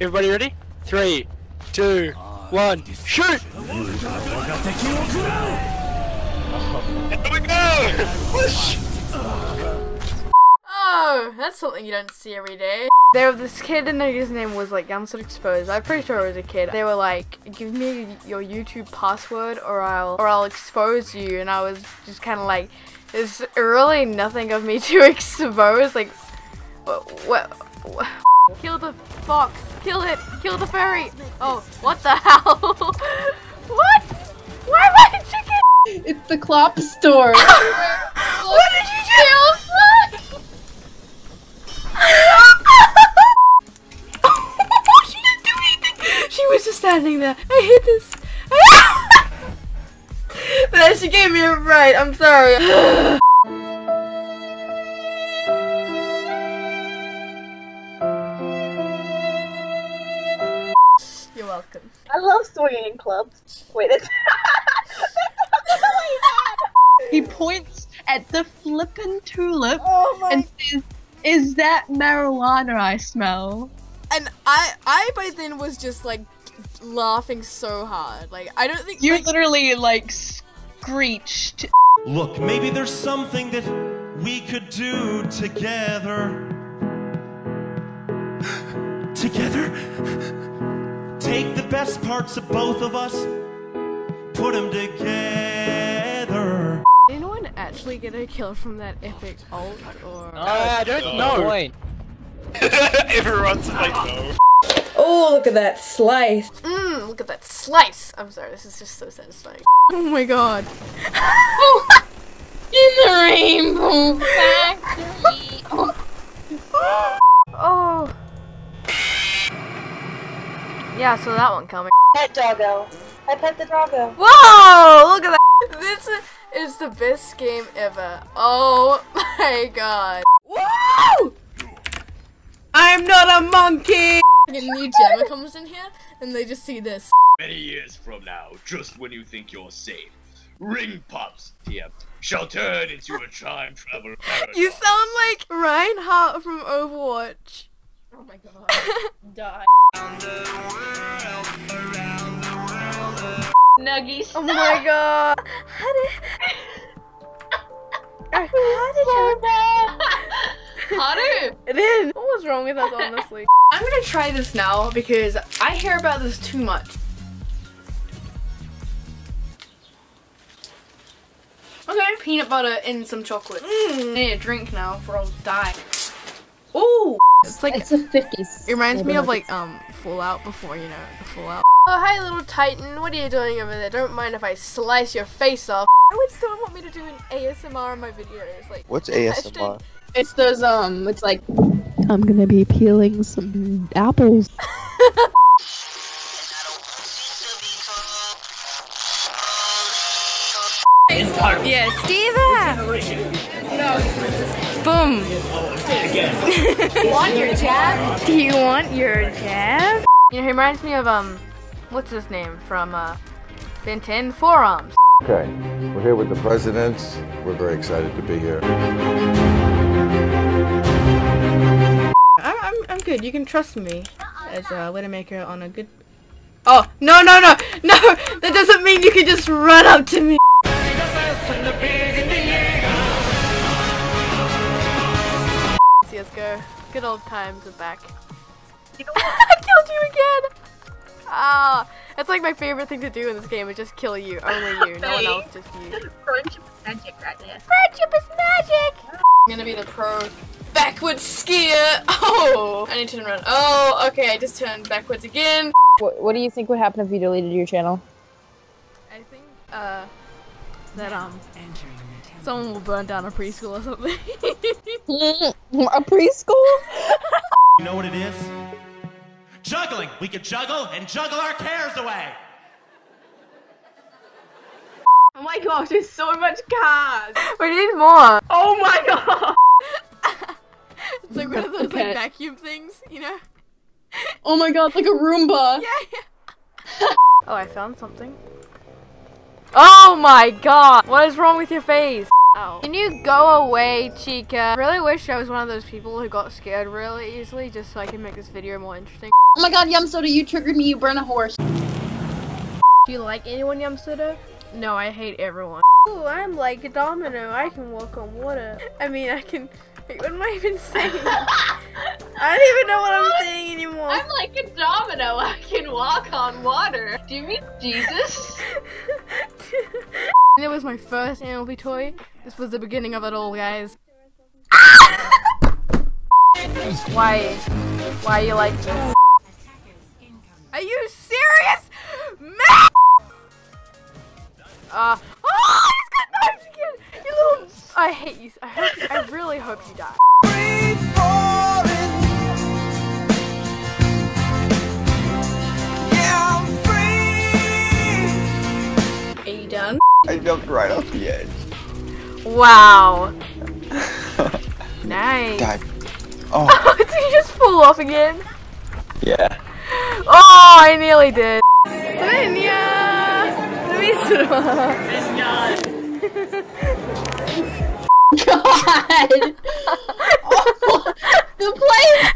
Everybody ready? Three, two, one, shoot! We go! Push! Oh, that's something you don't see every day. There was this kid and his name was like Gamsut Exposed. I'm pretty sure it was a kid. They were like, give me your YouTube password or I'll or I'll expose you and I was just kinda like there's really nothing of me to expose. Like what what, what Kill the fox! Kill it! Kill the fairy! Oh, what the hell? what? Why a chicken? It's the Clop store. what did you do? she didn't do anything. She was just standing there. I hate this. but then she gave me a fright. I'm sorry. You're welcome. I love swinging clubs. Wait, that's, that's really bad. He points at the flippin' tulip Oh my and says, "Is that marijuana I smell?" and I I by then was just like laughing so hard. Like I don't think You like, literally like screeched. Look, maybe there's something that we could do together. together? Take the best parts of both of us, put them together. Did anyone actually get a kill from that epic ult or Uh, I don't know. Everyone's like, no. Oh, look at that slice. Mmm, look at that slice! I'm sorry, this is just so satisfying. Oh my god. In the rainbow factory. Oh. Yeah, so that one coming. Pet doggo. I pet the doggo. Whoa! Look at that! This is the best game ever. Oh my god. Woo! I'm not a monkey. A new gemma comes in here, and they just see this. Many years from now, just when you think you're safe, Ring Pops here shall turn into a time travel paradox. You sound like Reinhardt from Overwatch. Oh my god. Die. Nuggies. Oh my god. How did, how did you? Haru! It is. What was wrong with us, honestly? I'm gonna try this now because I hear about this too much. Okay, peanut butter and some chocolate. Mmm, need a drink now for I'll die. Ooh, it's like It's a 50s. it reminds me of like um Fallout before you know the Fallout. Oh hi little Titan, what are you doing over there? Don't mind if I slice your face off. Why would someone want me to do an ASMR on my videos? Like What's ASMR? It's those, um, it's like. I'm gonna be peeling some apples. Yeah, Steve. Boom. want your jab? Do you want your jab? You know, he reminds me of um, what's his name from uh, Ben 10 Four Arms. Okay, we're here with the presidents. We're very excited to be here. I'm, I'm, I'm good. You can trust me as a Widowmaker on a good. Oh no no no no! That doesn't mean you can just run up to me. CS:GO, good old times are back. I killed you again. Ah, it's like my favorite thing to do in this game is just kill you, only you, no one else, just you. Friendship is magic right there. Friendship is magic! I'm gonna be the pro backwards skier. Oh, I need to turn around. Oh, okay, I just turned backwards again. What, what do you think would happen if you deleted your channel? I think, uh, that, um, someone will burn down a preschool or something. a preschool? You know what it is? Juggling! We can juggle and juggle our cares away! Oh my gosh, there's so much cars. We need more. Oh my god. It's like one of those Okay. like vacuum things, you know? Oh my god, like a Roomba. Yeah, yeah. oh, I found something. Oh my god! What is wrong with your face? Oh. Can you go away, Chica? I really wish I was one of those people who got scared really easily just so I can make this video more interesting. Oh my god, Yum Soda, you triggered me, you burn a horse. Do you like anyone, Yum Soda? No, I hate everyone. Ooh, I'm like a domino. I can walk on water. I mean, I can. Wait, what am I even saying? I don't even know what I'm saying anymore. I'm like a domino, I can walk on water. Do you mean Jesus? It was my first MLP toy. This was the beginning of it all, guys. Why? Why are you like this? Are you serious? Man! Uh, oh, he's got knives again! You little. I hate you. I hope. I really hope you die. Are you done? I jumped right off the edge. Wow. nice. God. Oh, Did you just fall off again? yeah. Oh, I nearly did. Svenja! God! Oh, the place!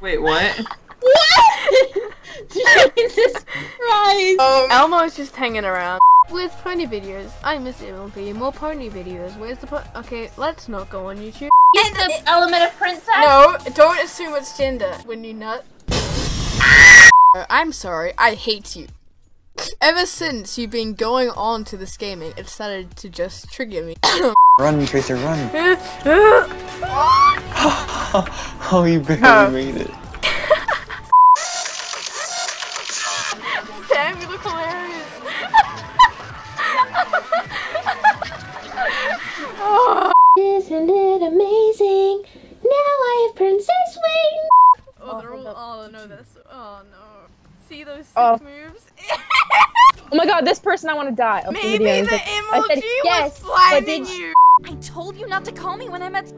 Wait, what? What? Jesus Christ! Um, Elmo is just hanging around. With pony videos, I miss MLP. More pony videos. Where's the pony? Okay, let's not go on YouTube. Is the element of princess? No, don't assume it's gender when you nut. I'm sorry, I hate you. Ever since you've been going on to this gaming, it started to just trigger me. Run, Tracer, run. oh, Oh, you barely Oh. made it. Sam, you look hilarious. Oh. Isn't it amazing? Now I have Princess Wing! Oh, they're all. Oh no, that's. Oh no. See those sick Oh. moves? Oh my god, this person I want to die. Of Maybe video. the It's like- I emoji said yes, was but blinding you. I told you not to call me when I'm at.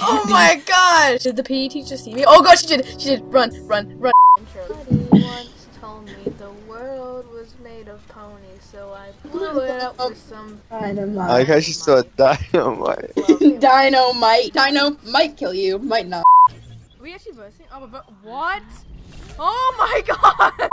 Oh my gosh! Did the PE teacher see me? Oh gosh, she did! She did! Run, run, run! The world was made of ponies, so I blew it up with some. Dynamite. I like how she saw dynamite. Dino might. Dino might kill you, might not. Are we actually versing? Oh, but what? Oh my god!